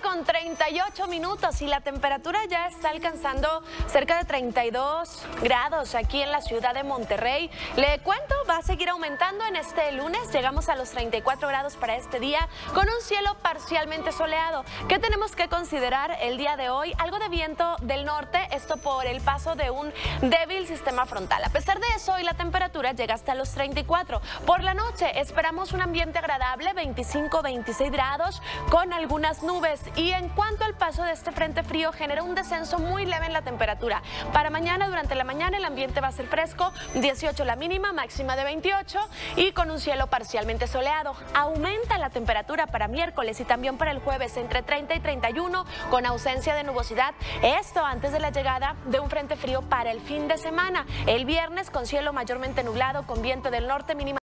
con 38 minutos y la temperatura ya está alcanzando cerca de 32 grados aquí en la ciudad de Monterrey. Le cuento, va a seguir aumentando en este lunes. Llegamos a los 34 grados para este día con un cielo parcialmente soleado. ¿Qué tenemos que considerar el día de hoy? Algo de viento del norte, esto por el paso de un débil sistema frontal. A pesar de eso, hoy la temperatura llega hasta los 34. Por la noche esperamos un ambiente agradable, 25-26 grados, con algunas nubes y en cuanto al paso de este frente frío genera un descenso muy leve en la temperatura. Para mañana durante la mañana el ambiente va a ser fresco, 18 la mínima, máxima de 28 y con un cielo parcialmente soleado. Aumenta la temperatura para miércoles y también para el jueves entre 30 y 31 con ausencia de nubosidad. Esto antes de la llegada de un frente frío para el fin de semana. El viernes con cielo mayormente nublado con viento del norte mínima